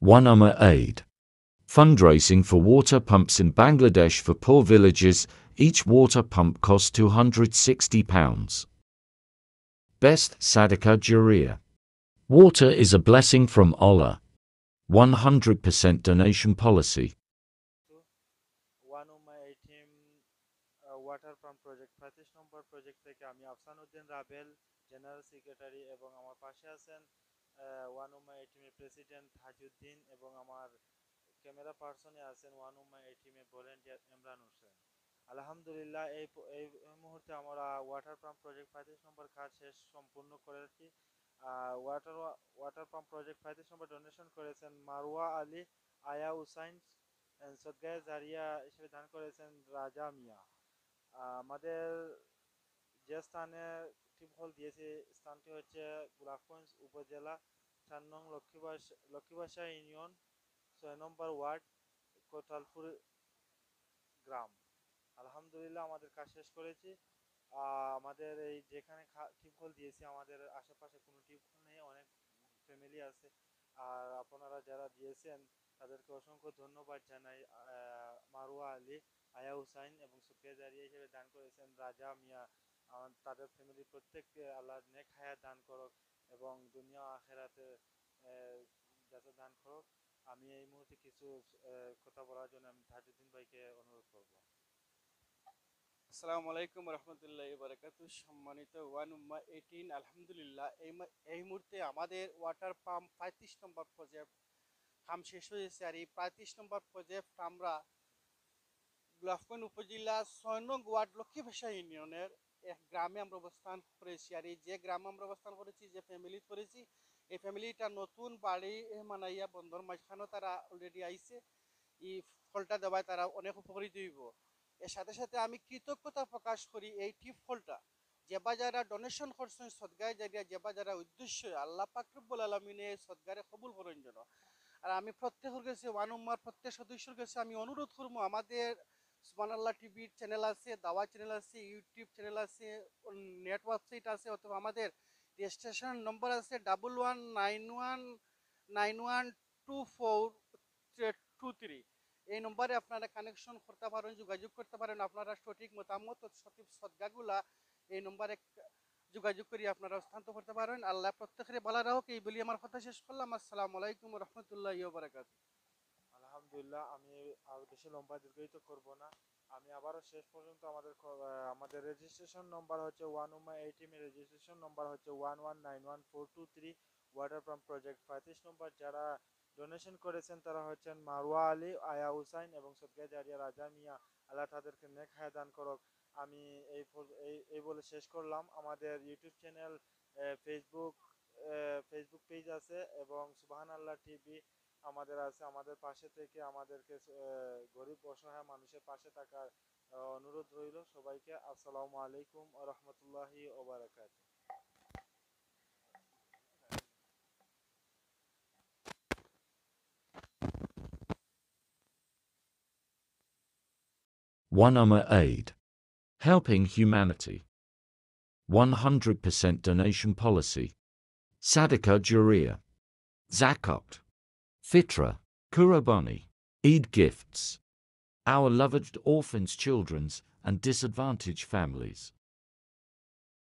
One Umma Aid. Fundraising for water pumps in Bangladesh for poor villages. Each water pump costs £260. Best Sadaqah Jariyah. Water is a blessing from Allah. 100% donation policy. One O my এইটিএম water pump project পঁয়ত্রিশ নম্বর project থেকে আমি আফসানুদ্দিন রাবেল general secretary এবং আমার পাশে আছেন one ও মাই এইটিএমের president Tajuddin এবং আমার ক্যামেরা পার্সনে আছেন ওয়ান ও মাই এইটিএমের ভলেন্টিয়ার ইমরান হোসেন। আলহামদুলিল্লাহ, এই এই এই মুহূর্তে আমরা ওয়াটার পাম্প প্রজেক্ট পঁয়ত্রিশ নম্বর কাজ শেষ সম্পূর্ণ করেছি ওয়াটার ওয়াটার পাম্প প্রজেক্ট পঁয়ত্রিশ নম্বর ডোনেশন করেছেন মারওয়া আলী, আয়া হুসাইন সদগায় জারিয়া হিসেবে দান করেছেন রাজা মিয়া। আমাদের যে স্থানে হল দিয়েছে। স্থানটি হচ্ছে গোলাপগঞ্জ উপজেলা চার নং লক্ষ্মীবাস, লক্ষ্মীবাসা ইউনিয়ন ছয় নম্বর ওয়ার্ড, কোতালপুর গ্রাম। আলহামদুলিল্লাহ আমাদের কাজ শেষ করেছি। আমাদের এই যেখানে হল দিয়েছি, আমাদের আশেপাশে কোনো হল নেই, অনেক ফ্যামিলি আছে। আর আপনারা যারা দিয়েছেন, তাদেরকে অসংখ্য ধন্যবাদ জানাই। মারুয়া আলী, আয়া হুসাইন এবং সুফিয়া জারিয়া হিসেবে দান করেছেন রাজা মিয়া তাদের ফ্যামিলি প্রত্যেককে আল্লাহ নেক হায়াত দান করক এবং দুনিয়া আখেরাতে যাতে দান করক, আমি এই মুহূর্তে কিছু কথা বলার জন্য আমি তাজউদ্দিন ভাইকে অনুরোধ করব। আসসালামু আলাইকুম রহমতুল্লাহ বারাকাতু। সম্মানিত ওয়ান উম্মা এইটিন, আলহামদুলিল্লাহ। এই এই মুহূর্তে আমাদের ওয়াটার পাম্প পঁয়ত্রিশ নম্বর প্রজেক্ট কাম শেষ হয়েছে আর এই পঁয়ত্রিশ নম্বর প্রজেক্ট আমরা গোলাপগঞ্জ উপজেলা ছয় নং ওয়ার্ড লক্ষ্মী ভাষা ইউনিয়নের গ্রামে আমরা অবস্থান করেছি। আর এই যে গ্রামে আমরা অবস্থান করেছি, যে ফ্যামিলি করেছি, এই ফ্যামিলিটা নতুন বাড়ি মানাইয়া বন্ধর মাঝখানেও তারা অলরেডি আইছে। এই ফলটা দেওয়ায় তারা অনেক উপকৃত হইব। এর সাথে সাথে আমি কৃতজ্ঞতা প্রকাশ করি এই টিপ ফলটা। যেবা যারা ডোনেশন করছেন, সদগায় যারা যেবা যারা উদ্দেশ্য, আল্লাহ পাকরুব্বুল আলমিনে সদগারে কবুল করেন যেন। আর আমি প্রত্যেকের কাছে, ওয়ান উম্মার প্রত্যেক সদস্যর কাছে আমি অনুরোধ করব, আমাদের সুমান আল্লাহ টিভির চ্যানেল আছে, দাওয়া চ্যানেল আছে, ইউটিউব চ্যানেল আছে নেট ওয়েবসাইট আছে অথবা আমাদের রেজিস্ট্রেশন নম্বর আছে double one nine one nine one two four two three এই নম্বরে আপনারা কানেকশন করতে পারেন, যোগাযোগ করতে পারেন, আপনারা সঠিক মতামত, সঠিক সদ্গাগুলা এই নম্বরে যোগাযোগ করে, আপনারা হস্তান্তর করতে পারেন। আল্লাহ প্রত্যেকের ভালো রাখুক, এই বলি আমার কথা শেষ করলাম। আসসালামু আলাইকুম রহমতুল্লাহ বারাকাত আলহামদুলিল্লাহ, আমি আর বেশি লম্বা দীর্ঘায়িত করব না। আমি আবারও শেষ পর্যন্ত আমাদের আমাদের রেজিস্ট্রেশন নম্বর হচ্ছে ওয়ান উমা এইটিএম এর রেজিস্ট্রেশন নম্বর হচ্ছে one one nine one four two three water pump project পঁয়ত্রিশ নম্বর যারা ডোনেশন করেছেন তারা হচ্ছেন মারুয়া আলী, আয়া হুসাইন এবং সদগা জারিয়া রাজা মিয়া। আল্লাহ তাদেরকে নেক দান করক। আমি এই এই বলে শেষ করলাম। আমাদের YouTube channel Facebook Facebook page আছে এবং সুবাহান আল্লাহ টিভি আমাদের আছে আমাদের পাশে থেকে আমাদেরকে আহ, গরিব অসহায় মানুষের পাশে থাকার আহ, অনুরোধ রইল সবাইকে আসসালামু আলাইকুম রহমতুল্লাহি ওবারাকাত One Umma Aid. Helping humanity. 100% donation policy. Sadaqah Jariyah. Zakat. Fitra. Kurabani. Eid gifts. Our loved orphans, children's, and disadvantaged families.